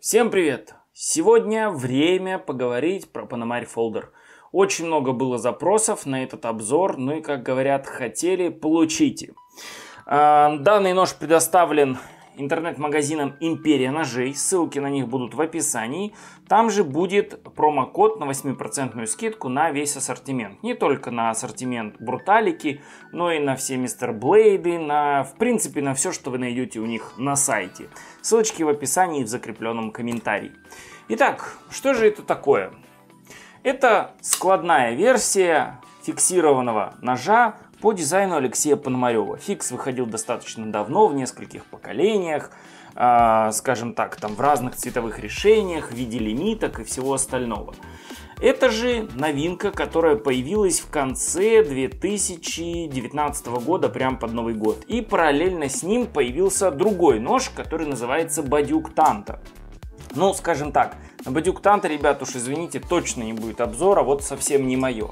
Всем привет! Сегодня время поговорить про Panamari Folder. Очень много было запросов на этот обзор, ну и, как говорят, хотели, получите. А, данный нож предоставлен интернет-магазином Империя ножей. Ссылки на них будут в описании. Там же будет промокод на 8% скидку на весь ассортимент. Не только на ассортимент Бруталики, но и на все Мистер Блейды, на, в принципе, на все, что вы найдете у них на сайте. Ссылочки в описании и в закрепленном комментарии. Итак, что же это такое? Это складная версия фиксированного ножа по дизайну Алексея Пономарева. Фикс выходил достаточно давно, в нескольких поколениях, э, скажем так, там в разных цветовых решениях, в виде лимиток и всего остального. Это же новинка, которая появилась в конце 2019 года, прям под Новый год. И параллельно с ним появился другой нож, который называется Бадюк Танта. Ну, скажем так, на Бадюк Танта, ребят, уж извините, точно не будет обзора, вот совсем не мое.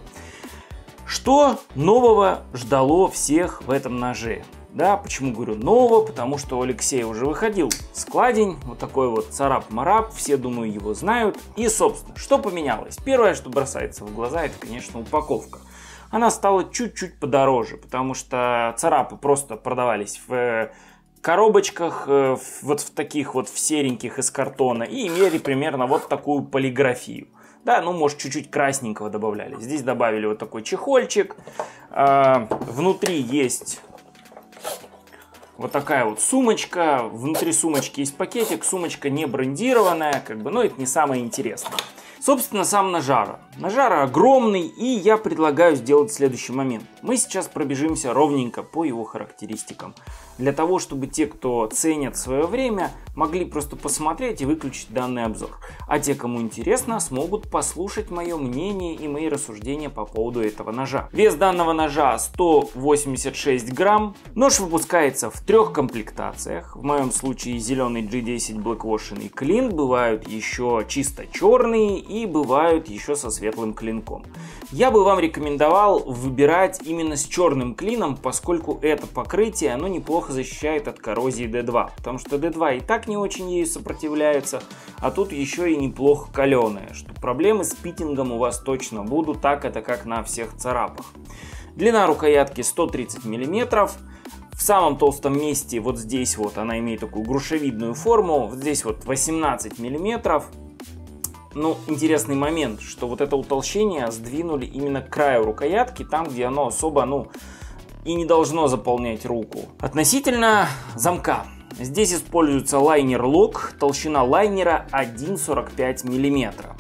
Что нового ждало всех в этом ноже? Да, почему говорю нового? Потому что у Алексея уже выходил складень, вот такой вот царап-марап, все, думаю, его знают. И, собственно, что поменялось? Первое, что бросается в глаза, это, конечно, упаковка. Она стала чуть-чуть подороже, потому что царапы просто продавались в коробочках, э, вот в таких вот в сереньких из картона, и имели примерно вот такую полиграфию. Да, ну, может, чуть-чуть красненького добавляли. Здесь добавили вот такой чехольчик. А, внутри есть вот такая вот сумочка. Внутри сумочки есть пакетик. Сумочка не брендированная, как бы, но это не самое интересное. Собственно, сам Нажара. Нажара огромный, и я предлагаю сделать следующий момент. Мы сейчас пробежимся ровненько по его характеристикам для того, чтобы те, кто ценят свое время, могли просто посмотреть и выключить данный обзор. А те, кому интересно, смогут послушать мое мнение и мои рассуждения по поводу этого ножа. Вес данного ножа 186 грамм. Нож выпускается в трех комплектациях. В моем случае зеленый G10 Blackwash и клин. Бывают еще чисто черные и бывают еще со светлым клинком. Я бы вам рекомендовал выбирать именно с черным клином, поскольку это покрытие, оно неплохо неплохо защищает от коррозии D2, потому что D2 и так не очень ей сопротивляется, а тут еще и неплохо каленое, что проблемы с питингом у вас точно будут, так это как на всех царапах. Длина рукоятки 130 мм, в самом толстом месте, вот здесь вот, она имеет такую грушевидную форму, вот здесь вот 18 миллиметров. Ну, интересный момент, что вот это утолщение сдвинули именно к краю рукоятки, там, где оно особо, ну, и не должно заполнять руку. Относительно замка. Здесь используется лайнер-лок, толщина лайнера 1,45 мм.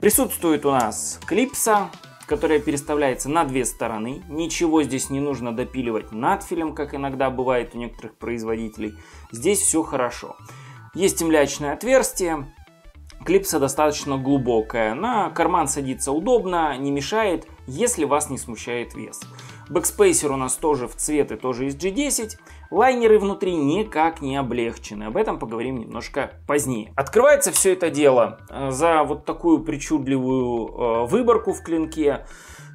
Присутствует у нас клипса, которая переставляется на две стороны. Ничего здесь не нужно допиливать надфилем, как иногда бывает у некоторых производителей. Здесь все хорошо. Есть темлячное отверстие, клипса достаточно глубокая. На карман садится удобно, не мешает, если вас не смущает вес. Бэкспейсер у нас тоже в цвет и тоже из G10. Лайнеры внутри никак не облегчены. Об этом поговорим немножко позднее. Открывается все это дело э, за вот такую причудливую э, выборку в клинке.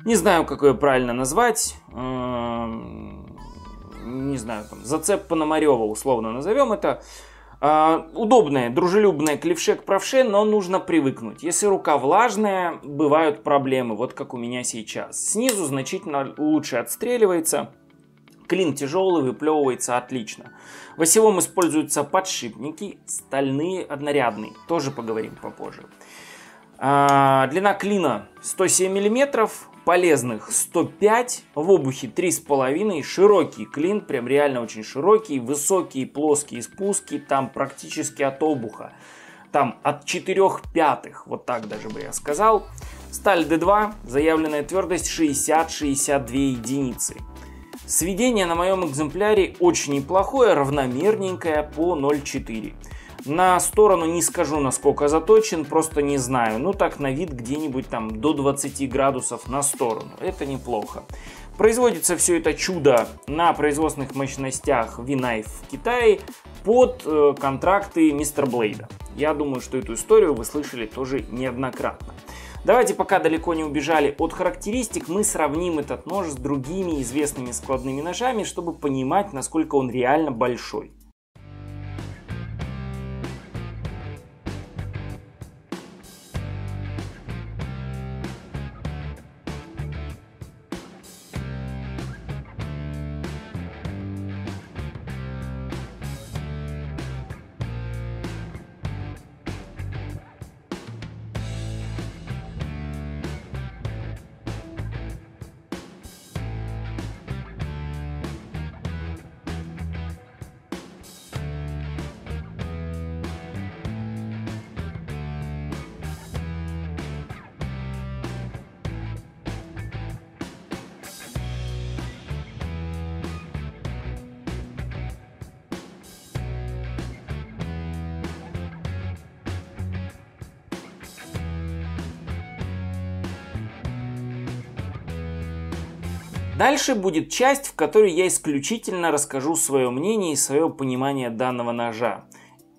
Не знаю, как ее правильно назвать. Э, не знаю, там, зацеп Пономарева условно назовем это. Uh, удобное, дружелюбное клевше к правше, но нужно привыкнуть. Если рука влажная, бывают проблемы, вот как у меня сейчас. Снизу значительно лучше отстреливается. Клин тяжелый, выплевывается отлично. В осевом используются подшипники, стальные, однорядные. Тоже поговорим попозже. Uh, длина клина 107 миллиметров полезных 105, в обухе 3,5, широкий клин, прям реально очень широкий, высокие плоские спуски, там практически от обуха, там от 4 пятых, вот так даже бы я сказал. Сталь D2, заявленная твердость 60-62 единицы. Сведение на моем экземпляре очень неплохое, равномерненькое по 0,4. На сторону не скажу, насколько заточен, просто не знаю. Ну так на вид где-нибудь там до 20 градусов на сторону. Это неплохо. Производится все это чудо на производственных мощностях Винай в Китае под э, контракты Мистер Блейда. Я думаю, что эту историю вы слышали тоже неоднократно. Давайте пока далеко не убежали от характеристик, мы сравним этот нож с другими известными складными ножами, чтобы понимать, насколько он реально большой. Дальше будет часть, в которой я исключительно расскажу свое мнение и свое понимание данного ножа.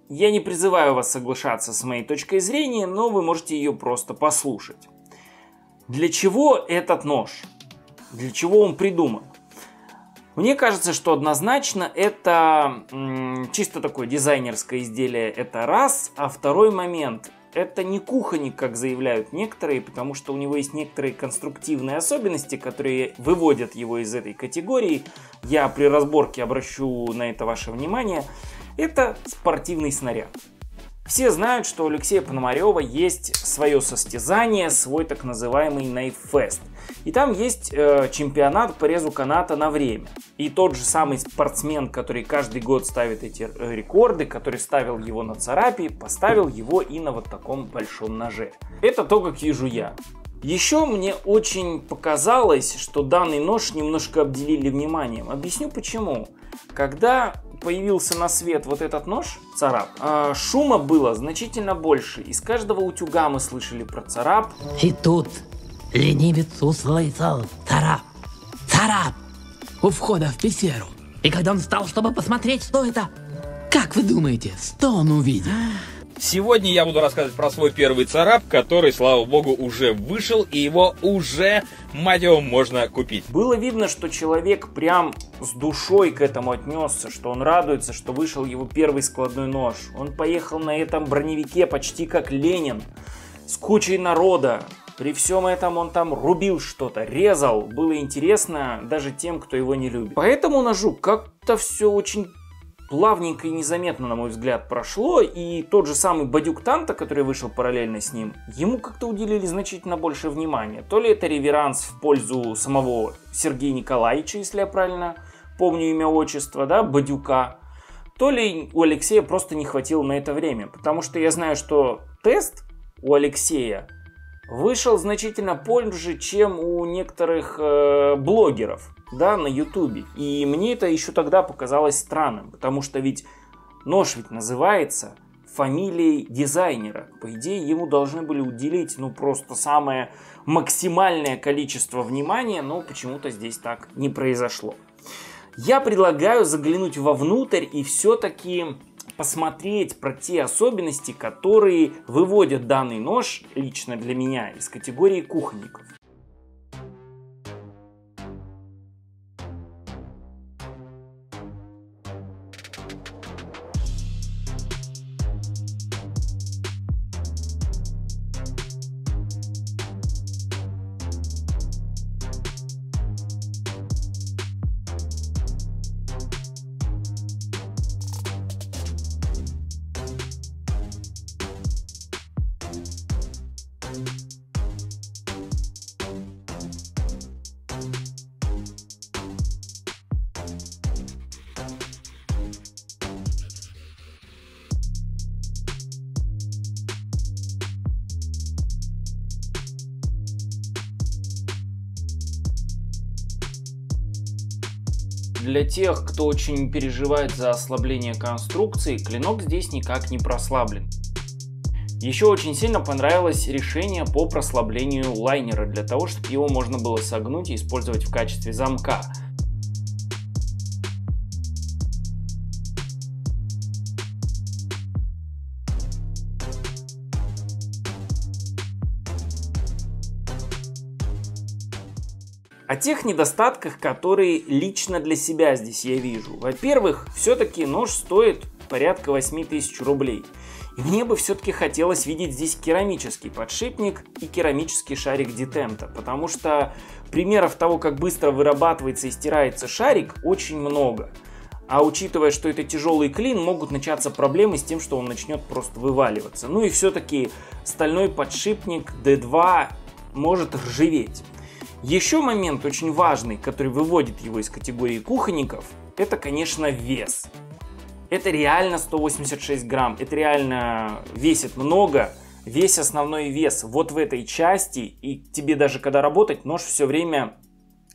Я не призываю вас соглашаться с моей точкой зрения, но вы можете ее просто послушать. Для чего этот нож? Для чего он придуман? Мне кажется, что однозначно это м, чисто такое дизайнерское изделие, это раз, а второй момент это не кухонник, как заявляют некоторые, потому что у него есть некоторые конструктивные особенности, которые выводят его из этой категории. Я при разборке обращу на это ваше внимание. Это спортивный снаряд. Все знают, что у Алексея Пономарева есть свое состязание, свой так называемый Fest. И там есть э, чемпионат по резу каната на время. И тот же самый спортсмен, который каждый год ставит эти э, рекорды, который ставил его на царапе, поставил его и на вот таком большом ноже. Это то, как вижу я. Еще мне очень показалось, что данный нож немножко обделили вниманием. Объясню почему. Когда появился на свет вот этот нож, царап, э, шума было значительно больше. Из каждого утюга мы слышали про царап. И тут ленивец услышал царап, царап у входа в пещеру. И когда он встал, чтобы посмотреть, что это, как вы думаете, что он увидел? Сегодня я буду рассказывать про свой первый царап, который, слава богу, уже вышел, и его уже, мать его, можно купить. Было видно, что человек прям с душой к этому отнесся, что он радуется, что вышел его первый складной нож. Он поехал на этом броневике почти как Ленин, с кучей народа. При всем этом он там рубил что-то, резал. Было интересно даже тем, кто его не любит. По этому ножу как-то все очень плавненько и незаметно, на мой взгляд, прошло, и тот же самый Бадюк Танта, который вышел параллельно с ним, ему как-то уделили значительно больше внимания. То ли это реверанс в пользу самого Сергея Николаевича, если я правильно помню имя отчество, да, Бадюка, то ли у Алексея просто не хватило на это время, потому что я знаю, что тест у Алексея вышел значительно позже, чем у некоторых э, блогеров да, на ютубе. И мне это еще тогда показалось странным, потому что ведь нож ведь называется фамилией дизайнера. По идее, ему должны были уделить, ну, просто самое максимальное количество внимания, но почему-то здесь так не произошло. Я предлагаю заглянуть вовнутрь и все-таки посмотреть про те особенности, которые выводят данный нож лично для меня из категории кухонников. Для тех, кто очень переживает за ослабление конструкции, клинок здесь никак не прослаблен. Еще очень сильно понравилось решение по прослаблению лайнера, для того, чтобы его можно было согнуть и использовать в качестве замка. О тех недостатках, которые лично для себя здесь я вижу. Во-первых, все-таки нож стоит порядка 8 тысяч рублей. И мне бы все-таки хотелось видеть здесь керамический подшипник и керамический шарик детента, потому что примеров того, как быстро вырабатывается и стирается шарик, очень много. А учитывая, что это тяжелый клин, могут начаться проблемы с тем, что он начнет просто вываливаться. Ну и все-таки стальной подшипник D2 может ржаветь. Еще момент очень важный, который выводит его из категории кухонников, это, конечно, вес. Это реально 186 грамм, это реально весит много, весь основной вес вот в этой части, и тебе даже когда работать, нож все время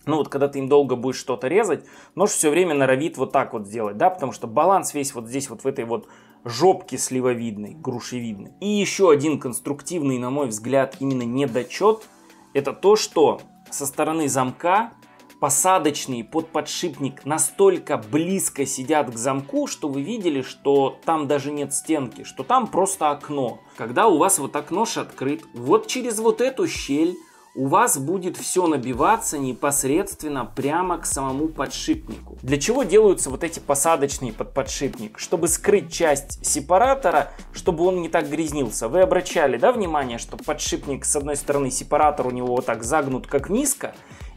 ну вот когда ты им долго будешь что-то резать, нож все время норовит вот так вот сделать, да, потому что баланс весь вот здесь вот в этой вот жопке сливовидной, грушевидной. И еще один конструктивный, на мой взгляд, именно недочет, это то, что со стороны замка посадочный подподшипник настолько близко сидят к замку, что вы видели, что там даже нет стенки, что там просто окно. Когда у вас вот окно открыт, вот через вот эту щель у вас будет все набиваться непосредственно прямо к самому подшипнику. Для чего делаются вот эти посадочные под подшипник? Чтобы скрыть часть сепаратора, чтобы он не так грязнился. Вы обращали, да, внимание, что подшипник с одной стороны сепаратор у него вот так загнут как низко,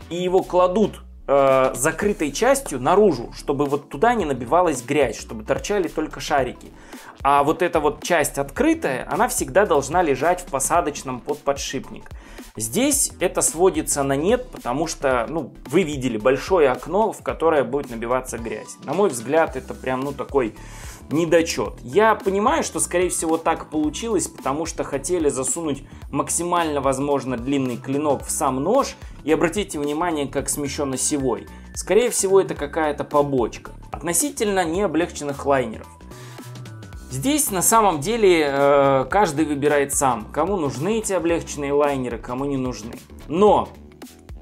и его кладут э, закрытой частью наружу, чтобы вот туда не набивалась грязь, чтобы торчали только шарики. А вот эта вот часть открытая, она всегда должна лежать в посадочном под подшипник. Здесь это сводится на нет, потому что, ну, вы видели большое окно, в которое будет набиваться грязь. На мой взгляд, это прям, ну, такой недочет. Я понимаю, что, скорее всего, так получилось, потому что хотели засунуть максимально, возможно, длинный клинок в сам нож. И обратите внимание, как смещен осевой. Скорее всего, это какая-то побочка. Относительно необлегченных лайнеров. Здесь на самом деле э, каждый выбирает сам, кому нужны эти облегченные лайнеры, кому не нужны. Но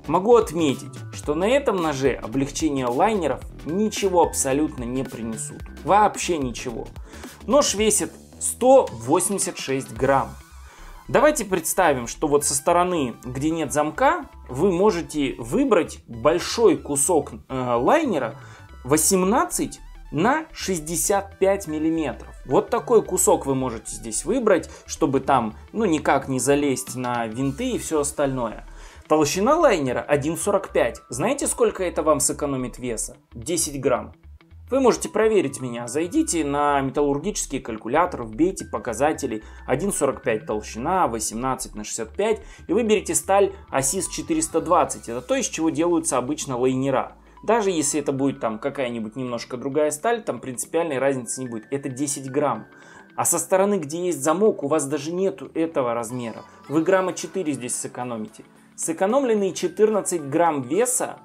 могу отметить, что на этом ноже облегчение лайнеров ничего абсолютно не принесут. Вообще ничего. Нож весит 186 грамм. Давайте представим, что вот со стороны, где нет замка, вы можете выбрать большой кусок э, лайнера 18 на 65 миллиметров. Вот такой кусок вы можете здесь выбрать, чтобы там, ну, никак не залезть на винты и все остальное. Толщина лайнера 1,45. Знаете, сколько это вам сэкономит веса? 10 грамм. Вы можете проверить меня. Зайдите на металлургический калькулятор, вбейте показатели 1,45 толщина, 18 на 65 и выберите сталь ASIS 420. Это то, из чего делаются обычно лайнера. Даже если это будет там какая-нибудь немножко другая сталь, там принципиальной разницы не будет. Это 10 грамм. А со стороны, где есть замок, у вас даже нету этого размера. Вы грамма 4 здесь сэкономите. Сэкономленные 14 грамм веса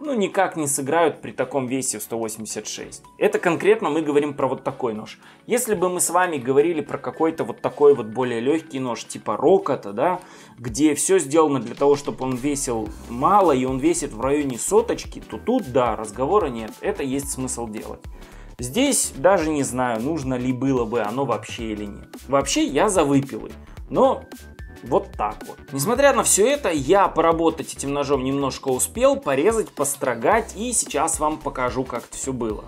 ну, никак не сыграют при таком весе 186. Это конкретно мы говорим про вот такой нож. Если бы мы с вами говорили про какой-то вот такой вот более легкий нож, типа Рокота, да, где все сделано для того, чтобы он весил мало и он весит в районе соточки, то тут, да, разговора нет. Это есть смысл делать. Здесь даже не знаю, нужно ли было бы оно вообще или нет. Вообще я за выпилы. Но вот так вот. Несмотря на все это, я поработать этим ножом немножко успел, порезать, построгать, и сейчас вам покажу, как это все было.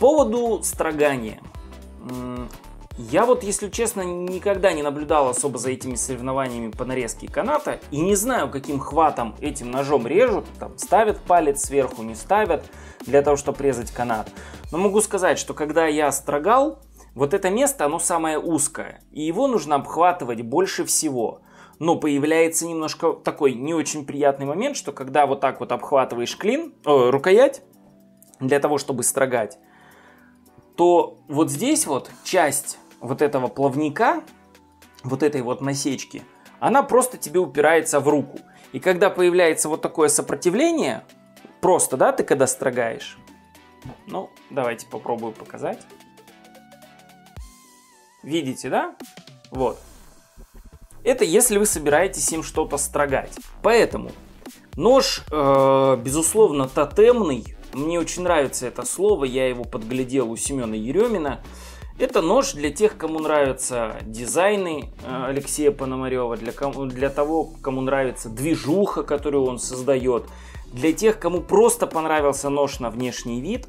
Поводу строгания. Я вот, если честно, никогда не наблюдал особо за этими соревнованиями по нарезке каната и не знаю, каким хватом этим ножом режут, там ставят палец сверху, не ставят для того, чтобы резать канат. Но могу сказать, что когда я строгал, вот это место, оно самое узкое, и его нужно обхватывать больше всего. Но появляется немножко такой не очень приятный момент, что когда вот так вот обхватываешь клин, о, рукоять, для того, чтобы строгать, то вот здесь вот часть вот этого плавника, вот этой вот насечки, она просто тебе упирается в руку. И когда появляется вот такое сопротивление, просто, да, ты когда строгаешь, ну, давайте попробую показать. Видите, да? Вот. Это если вы собираетесь им что-то строгать. Поэтому нож, э, безусловно, тотемный. Мне очень нравится это слово, я его подглядел у Семена Еремина. Это нож для тех, кому нравятся дизайны э, Алексея Пономарева, для, кому, для того, кому нравится движуха, которую он создает, для тех, кому просто понравился нож на внешний вид.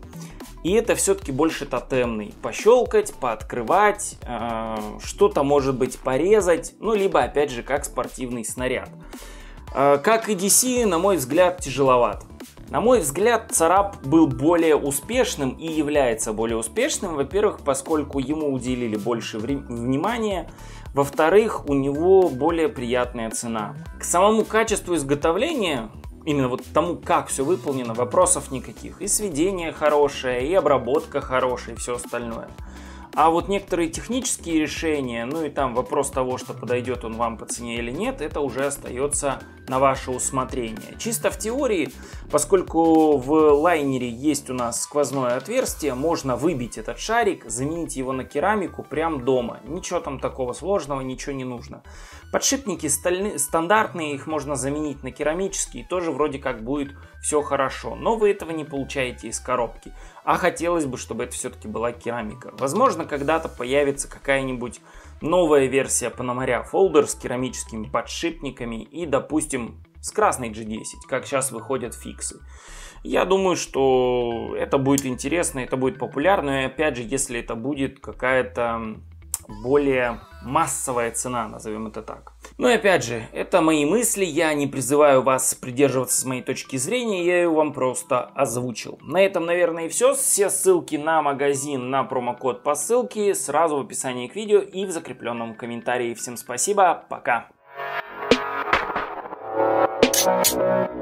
И это все-таки больше тотемный. Пощелкать, пооткрывать, э, что-то может быть порезать, ну либо опять же как спортивный снаряд. Э, как и DC, на мой взгляд, тяжеловат. На мой взгляд, Царап был более успешным и является более успешным, во-первых, поскольку ему уделили больше внимания, во-вторых, у него более приятная цена. К самому качеству изготовления, именно вот тому, как все выполнено, вопросов никаких. И сведение хорошее, и обработка хорошая, и все остальное. А вот некоторые технические решения, ну и там вопрос того, что подойдет он вам по цене или нет, это уже остается на ваше усмотрение. Чисто в теории, поскольку в лайнере есть у нас сквозное отверстие, можно выбить этот шарик, заменить его на керамику прямо дома. Ничего там такого сложного, ничего не нужно. Подшипники стальные, стандартные, их можно заменить на керамические, тоже вроде как будет все хорошо. Но вы этого не получаете из коробки. А хотелось бы, чтобы это все-таки была керамика. Возможно, когда-то появится какая-нибудь новая версия Пономаря Folder с керамическими подшипниками и, допустим, с красной G10, как сейчас выходят фиксы. Я думаю, что это будет интересно, это будет популярно, и опять же, если это будет какая-то более массовая цена, назовем это так. Ну и опять же, это мои мысли, я не призываю вас придерживаться с моей точки зрения, я ее вам просто озвучил. На этом, наверное, и все. Все ссылки на магазин, на промокод по ссылке сразу в описании к видео и в закрепленном комментарии. Всем спасибо, пока! Thank you.